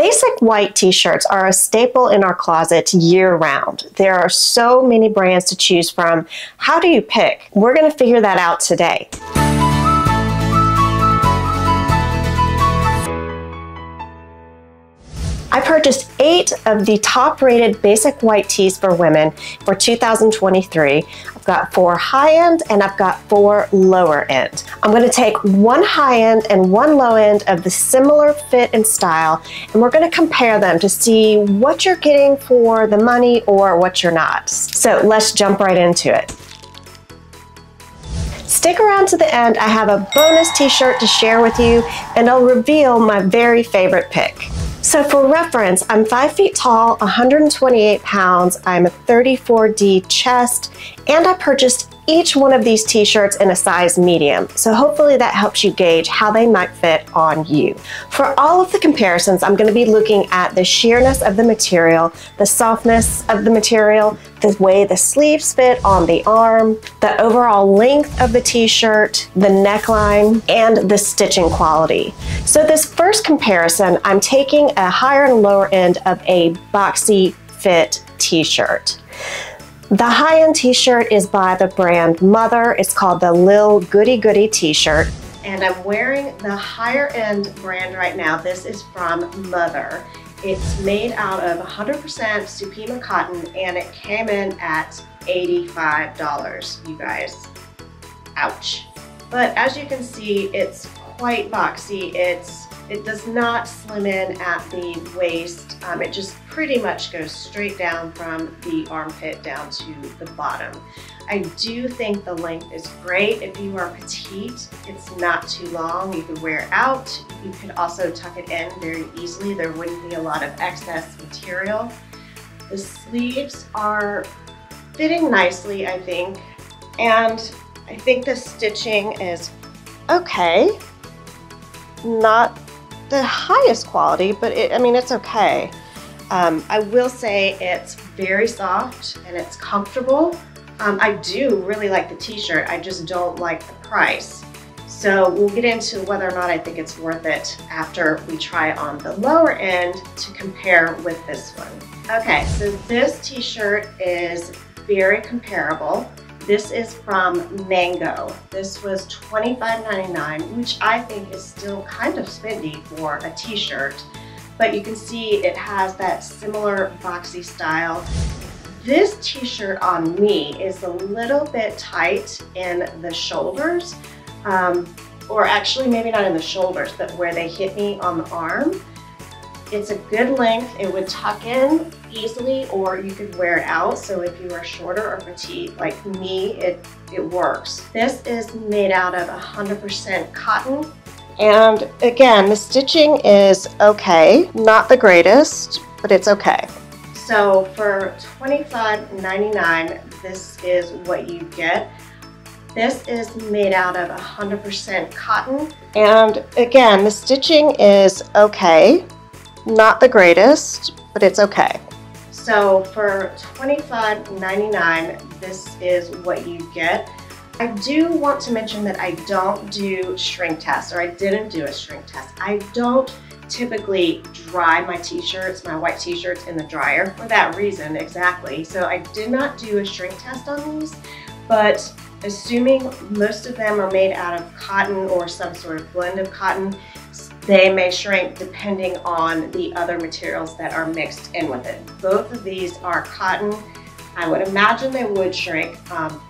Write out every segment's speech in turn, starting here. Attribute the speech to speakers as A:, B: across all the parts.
A: Basic white t-shirts are a staple in our closet year round. There are so many brands to choose from. How do you pick? We're gonna figure that out today. I purchased eight of the top rated basic white tees for women for 2023. I've got four high end and I've got four lower end. I'm gonna take one high end and one low end of the similar fit and style and we're gonna compare them to see what you're getting for the money or what you're not. So let's jump right into it. Stick around to the end, I have a bonus t-shirt to share with you and I'll reveal my very favorite pick. So for reference, I'm 5 feet tall, 128 pounds, I'm a 34D chest, and I purchased each one of these t-shirts in a size medium, so hopefully that helps you gauge how they might fit on you. For all of the comparisons, I'm gonna be looking at the sheerness of the material, the softness of the material, the way the sleeves fit on the arm, the overall length of the t-shirt, the neckline, and the stitching quality. So this first comparison, I'm taking a higher and lower end of a boxy fit t-shirt. The high-end t-shirt is by the brand Mother. It's called the Lil Goodie Goodie t-shirt. And I'm wearing the higher end brand right now. This is from Mother. It's made out of 100% Supima cotton and it came in at $85, you guys. Ouch. But as you can see, it's quite boxy. It's it does not slim in at the waist. Um, it just pretty much goes straight down from the armpit down to the bottom. I do think the length is great. If you are petite, it's not too long. You could wear it out. You could also tuck it in very easily. There wouldn't be a lot of excess material. The sleeves are fitting nicely, I think. And I think the stitching is okay. Not the highest quality, but it, I mean, it's okay. Um, I will say it's very soft and it's comfortable. Um, I do really like the t-shirt, I just don't like the price. So we'll get into whether or not I think it's worth it after we try on the lower end to compare with this one. Okay, so this t-shirt is very comparable. This is from Mango. This was $25.99, which I think is still kind of spendy for a t-shirt. But you can see it has that similar boxy style. This t-shirt on me is a little bit tight in the shoulders, um, or actually maybe not in the shoulders, but where they hit me on the arm. It's a good length. It would tuck in easily or you could wear it out. So if you are shorter or petite like me, it, it works. This is made out of 100% cotton. And again, the stitching is okay. Not the greatest, but it's okay. So for $25.99, this is what you get. This is made out of 100% cotton. And again, the stitching is okay. Not the greatest, but it's okay. So for $25.99, this is what you get. I do want to mention that I don't do shrink tests, or I didn't do a shrink test. I don't typically dry my t-shirts, my white t-shirts in the dryer for that reason exactly. So I did not do a shrink test on these, but assuming most of them are made out of cotton or some sort of blend of cotton, they may shrink depending on the other materials that are mixed in with it. Both of these are cotton. I would imagine they would shrink, um,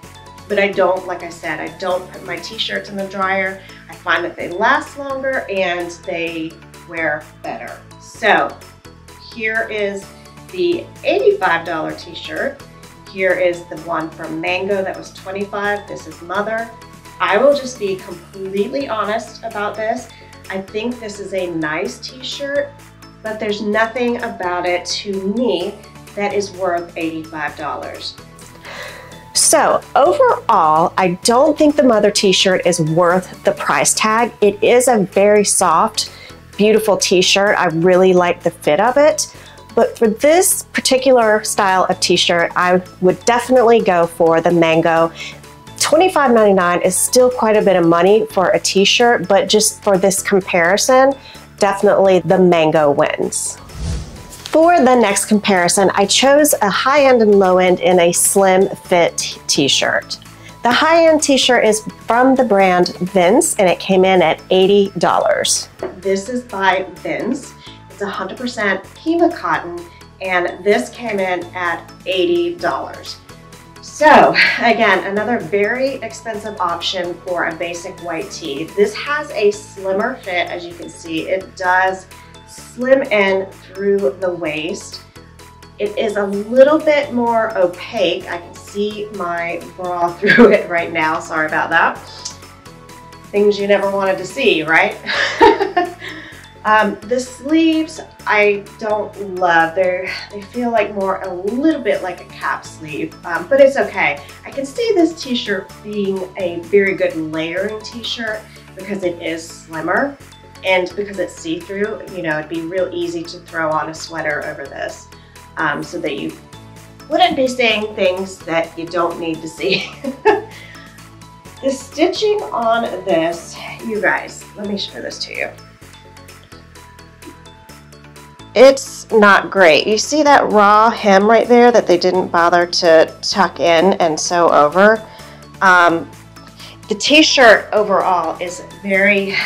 A: but I don't, like I said, I don't put my t-shirts in the dryer. I find that they last longer and they wear better. So here is the $85 t-shirt. Here is the one from Mango that was 25. This is Mother. I will just be completely honest about this. I think this is a nice t-shirt, but there's nothing about it to me that is worth $85. So overall, I don't think the Mother t-shirt is worth the price tag. It is a very soft, beautiful t-shirt. I really like the fit of it. But for this particular style of t-shirt, I would definitely go for the Mango. $25.99 is still quite a bit of money for a t-shirt, but just for this comparison, definitely the mango wins. For the next comparison, I chose a high end and low end in a slim fit t-shirt. The high end t-shirt is from the brand Vince and it came in at $80. This is by Vince. It's 100% Pima cotton and this came in at $80. So again, another very expensive option for a basic white tee. This has a slimmer fit, as you can see. It does slim in through the waist. It is a little bit more opaque. I can see my bra through it right now. Sorry about that. Things you never wanted to see, right? Um, the sleeves I don't love. They're, they feel like more a little bit like a cap sleeve, um, but it's okay. I can see this t-shirt being a very good layering t-shirt because it is slimmer and because it's see-through, you know, it'd be real easy to throw on a sweater over this um, so that you wouldn't be seeing things that you don't need to see. the stitching on this, you guys, let me show this to you it's not great. You see that raw hem right there that they didn't bother to tuck in and sew over? Um, the t-shirt overall is very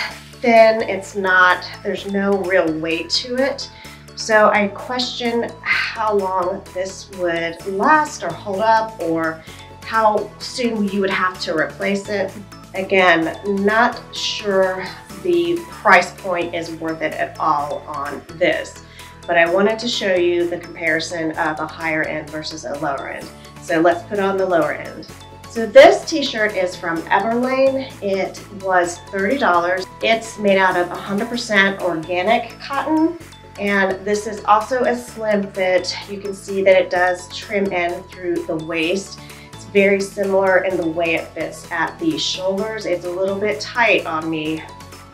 A: thin. It's not, there's no real weight to it. So I question how long this would last or hold up or how soon you would have to replace it. Again, not sure the price point is worth it at all on this but I wanted to show you the comparison of a higher end versus a lower end. So let's put on the lower end. So this t-shirt is from Everlane. It was $30. It's made out of 100% organic cotton and this is also a slim fit. You can see that it does trim in through the waist. It's very similar in the way it fits at the shoulders. It's a little bit tight on me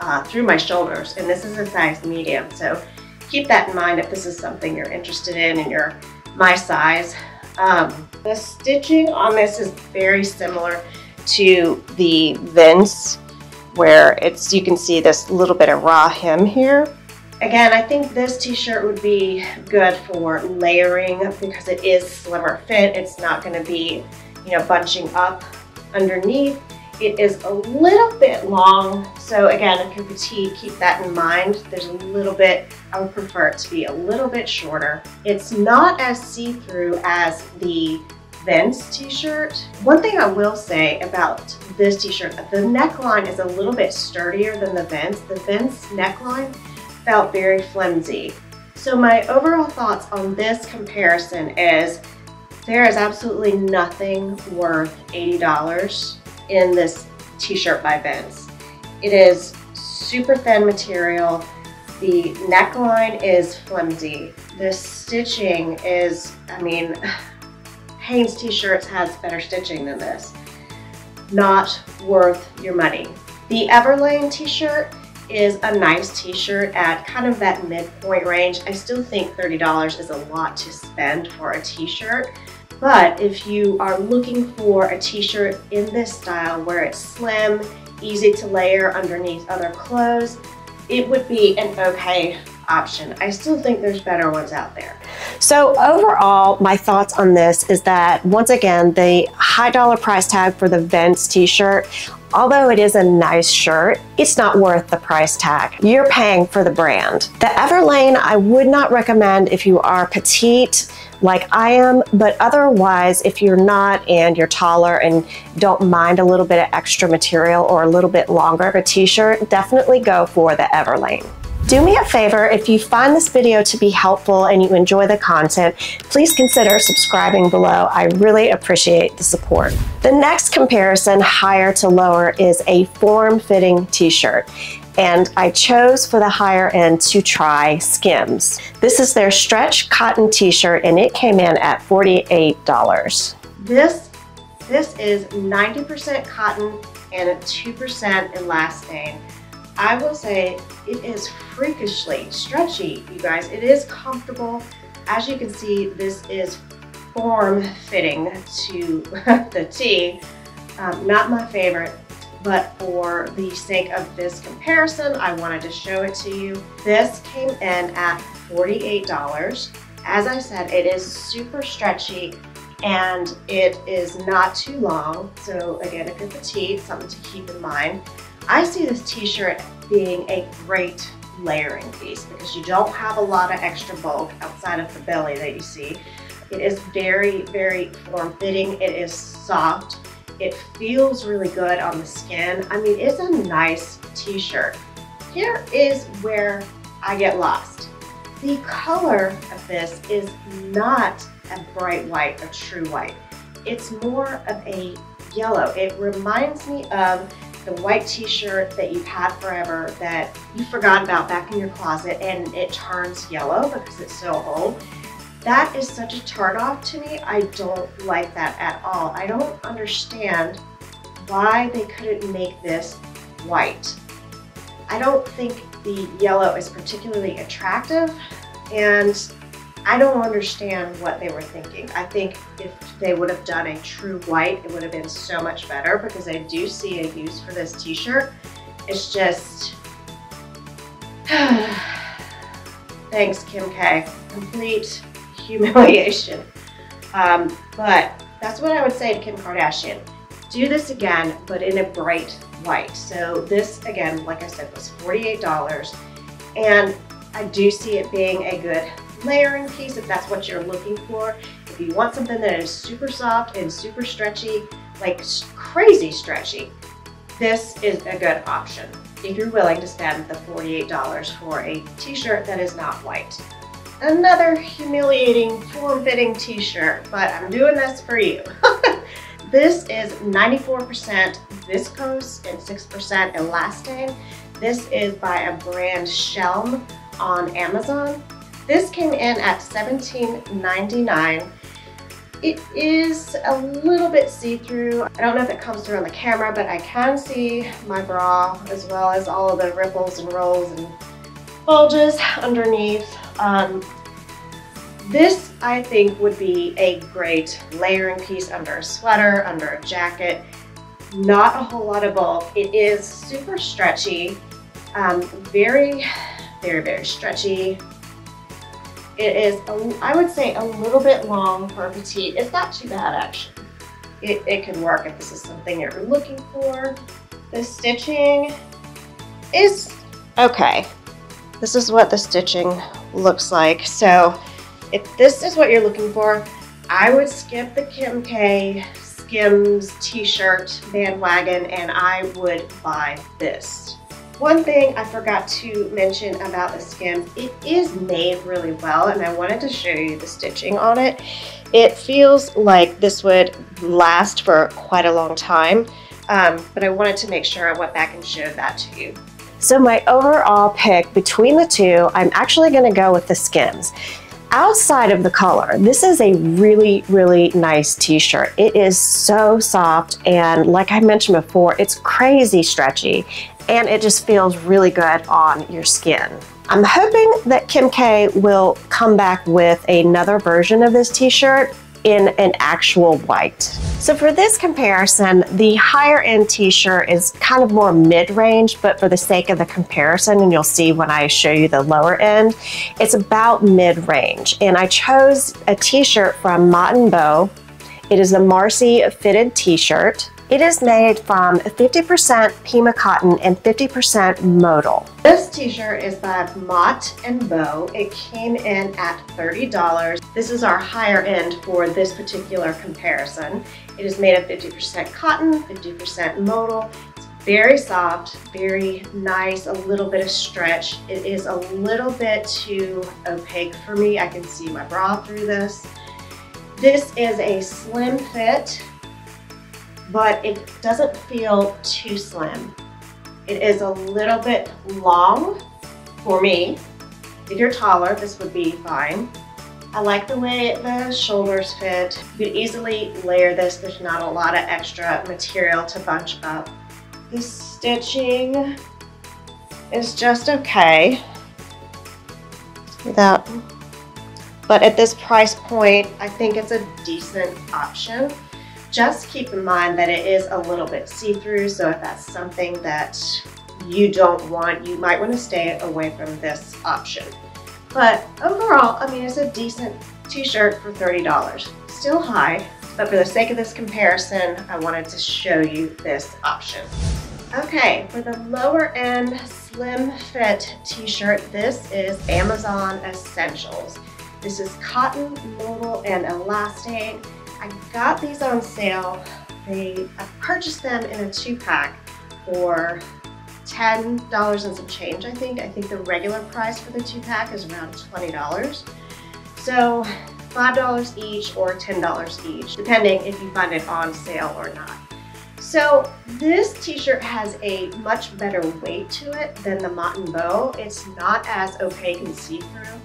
A: uh, through my shoulders and this is a size medium. So keep that in mind if this is something you're interested in and you're my size. Um, the stitching on this is very similar to the Vince where it's you can see this little bit of raw hem here. Again, I think this t-shirt would be good for layering because it is slimmer fit. It's not gonna be, you know, bunching up underneath. It is a little bit long, so again, if you're petite, keep that in mind. There's a little bit, I would prefer it to be a little bit shorter. It's not as see-through as the Vince t-shirt. One thing I will say about this t-shirt, the neckline is a little bit sturdier than the Vince. The Vince neckline felt very flimsy. So my overall thoughts on this comparison is there is absolutely nothing worth $80 in this t-shirt by Vince. It is super thin material. The neckline is flimsy. The stitching is, I mean, Hanes t-shirts has better stitching than this. Not worth your money. The Everlane t-shirt is a nice t-shirt at kind of that midpoint range. I still think $30 is a lot to spend for a t-shirt. But if you are looking for a t-shirt in this style where it's slim, easy to layer underneath other clothes, it would be an okay option. I still think there's better ones out there. So overall, my thoughts on this is that once again, the high dollar price tag for the Vince t-shirt, although it is a nice shirt, it's not worth the price tag. You're paying for the brand. The Everlane, I would not recommend if you are petite, like I am, but otherwise, if you're not and you're taller and don't mind a little bit of extra material or a little bit longer of a t-shirt, definitely go for the Everlane. Do me a favor, if you find this video to be helpful and you enjoy the content, please consider subscribing below. I really appreciate the support. The next comparison, higher to lower, is a form-fitting t-shirt and I chose for the higher end to try Skims. This is their stretch cotton t-shirt and it came in at $48. This, this is 90% cotton and 2% elastane. I will say it is freakishly stretchy, you guys. It is comfortable. As you can see, this is form fitting to the T. Um, not my favorite but for the sake of this comparison, I wanted to show it to you. This came in at $48. As I said, it is super stretchy and it is not too long. So again, if you're petite, something to keep in mind. I see this t-shirt being a great layering piece because you don't have a lot of extra bulk outside of the belly that you see. It is very, very form-fitting. It is soft. It feels really good on the skin. I mean, it's a nice t-shirt. Here is where I get lost. The color of this is not a bright white, a true white. It's more of a yellow. It reminds me of the white t-shirt that you've had forever that you forgot about back in your closet and it turns yellow because it's so old. That is such a turn off to me. I don't like that at all. I don't understand why they couldn't make this white. I don't think the yellow is particularly attractive and I don't understand what they were thinking. I think if they would have done a true white, it would have been so much better because I do see a use for this t-shirt. It's just, thanks Kim K. Complete humiliation. Um, but that's what I would say to Kim Kardashian. Do this again, but in a bright white. So this, again, like I said, was $48. And I do see it being a good layering piece if that's what you're looking for. If you want something that is super soft and super stretchy, like crazy stretchy, this is a good option if you're willing to spend the $48 for a t-shirt that is not white. Another humiliating form-fitting t-shirt, but I'm doing this for you. this is 94% viscose and 6% elastane. This is by a brand Shelm on Amazon. This came in at $17.99. It is a little bit see-through. I don't know if it comes through on the camera, but I can see my bra as well as all of the ripples and rolls and bulges underneath. Um, this, I think, would be a great layering piece under a sweater, under a jacket. Not a whole lot of bulk. It is super stretchy, um, very, very, very stretchy. It is, a, I would say, a little bit long for a petite. It's not too bad, actually. It, it work if this is something you're looking for. The stitching is okay. This is what the stitching looks like. So if this is what you're looking for, I would skip the Kim K Skims t-shirt bandwagon and I would buy this. One thing I forgot to mention about the Skims, it is made really well and I wanted to show you the stitching on it. It feels like this would last for quite a long time, um, but I wanted to make sure I went back and showed that to you. So my overall pick between the two, I'm actually gonna go with the Skims. Outside of the color, this is a really, really nice t-shirt. It is so soft and like I mentioned before, it's crazy stretchy and it just feels really good on your skin. I'm hoping that Kim K will come back with another version of this t-shirt in an actual white. So for this comparison, the higher end t-shirt is kind of more mid-range, but for the sake of the comparison, and you'll see when I show you the lower end, it's about mid-range. And I chose a t-shirt from Mott & Bow. It is a Marcy fitted t-shirt. It is made from 50% Pima cotton and 50% modal. This t-shirt is by Mott and Bow. It came in at $30. This is our higher end for this particular comparison. It is made of 50% cotton, 50% modal. It's very soft, very nice, a little bit of stretch. It is a little bit too opaque for me. I can see my bra through this. This is a slim fit but it doesn't feel too slim. It is a little bit long for me. If you're taller, this would be fine. I like the way the shoulders fit. You could easily layer this. There's not a lot of extra material to bunch up. The stitching is just okay without, but at this price point, I think it's a decent option. Just keep in mind that it is a little bit see-through, so if that's something that you don't want, you might want to stay away from this option. But overall, I mean, it's a decent t-shirt for $30. Still high, but for the sake of this comparison, I wanted to show you this option. Okay, for the lower end slim fit t-shirt, this is Amazon Essentials. This is cotton, modal, and elastane. I got these on sale. They, I purchased them in a two pack for $10 and some change, I think. I think the regular price for the two pack is around $20. So $5 each or $10 each, depending if you find it on sale or not. So this t-shirt has a much better weight to it than the Mott & Bow. It's not as opaque and see-through.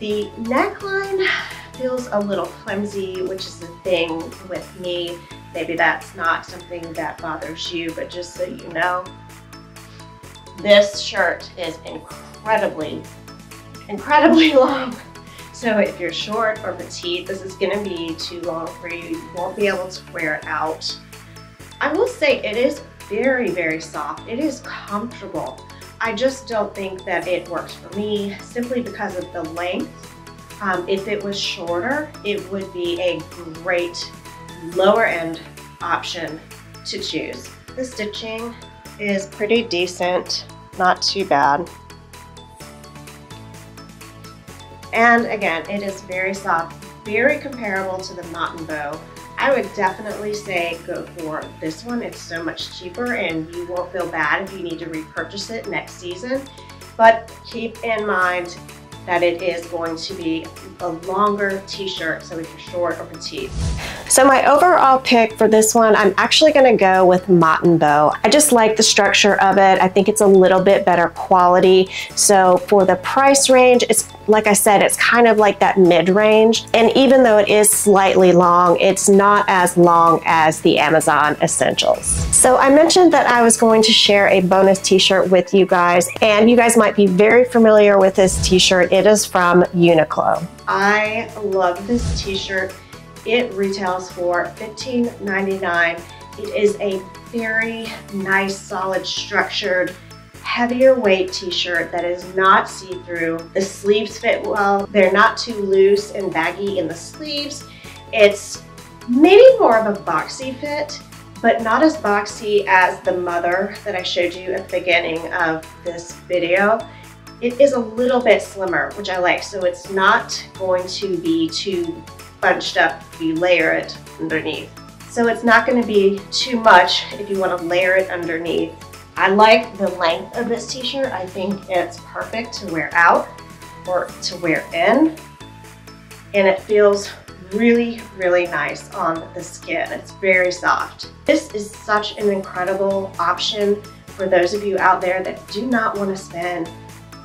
A: The neckline feels a little flimsy, which is the thing with me. Maybe that's not something that bothers you, but just so you know, this shirt is incredibly, incredibly long. So if you're short or petite, this is gonna be too long for you. You won't be able to wear it out. I will say it is very, very soft. It is comfortable. I just don't think that it works for me simply because of the length um, if it was shorter, it would be a great lower end option to choose. The stitching is pretty decent, not too bad. And again, it is very soft, very comparable to the Mott & Bow. I would definitely say go for this one. It's so much cheaper and you won't feel bad if you need to repurchase it next season. But keep in mind, that it is going to be a longer t-shirt, so if you're short or petite.
B: So my overall pick for this one, I'm actually gonna go with Mott & Bow. I just like the structure of it. I think it's a little bit better quality. So for the price range, it's like I said, it's kind of like that mid-range. And even though it is slightly long, it's not as long as the Amazon Essentials. So I mentioned that I was going to share a bonus t-shirt with you guys, and you guys might be very familiar with this t-shirt. It is from Uniqlo.
A: I love this t-shirt. It retails for $15.99. It is a very nice, solid, structured, heavier weight t-shirt that is not see-through. The sleeves fit well. They're not too loose and baggy in the sleeves. It's maybe more of a boxy fit, but not as boxy as the mother that I showed you at the beginning of this video. It is a little bit slimmer, which I like. So it's not going to be too bunched up if you layer it underneath. So it's not gonna be too much if you wanna layer it underneath. I like the length of this t-shirt. I think it's perfect to wear out or to wear in. And it feels really, really nice on the skin. It's very soft. This is such an incredible option for those of you out there that do not want to spend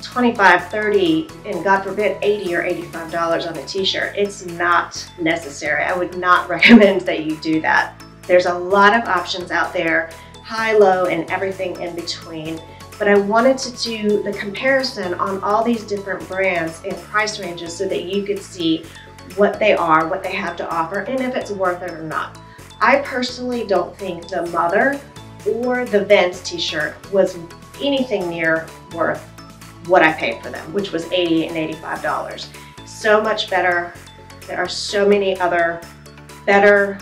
A: 25, 30, and God forbid 80 or $85 on a t-shirt. It's not necessary. I would not recommend that you do that. There's a lot of options out there, high, low, and everything in between. But I wanted to do the comparison on all these different brands and price ranges so that you could see what they are, what they have to offer, and if it's worth it or not. I personally don't think the Mother or the Vince t-shirt was anything near worth what I paid for them, which was 80 and $85. So much better. There are so many other better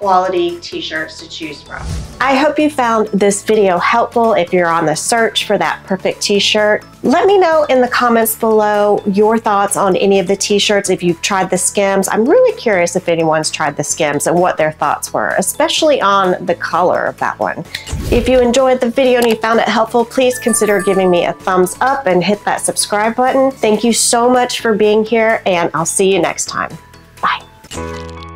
A: quality t-shirts to choose from.
B: I hope you found this video helpful if you're on the search for that perfect t-shirt. Let me know in the comments below your thoughts on any of the t-shirts if you've tried the skims. I'm really curious if anyone's tried the skims and what their thoughts were, especially on the color of that one. If you enjoyed the video and you found it helpful, please consider giving me a thumbs up and hit that subscribe button. Thank you so much for being here and I'll see you next time. Bye.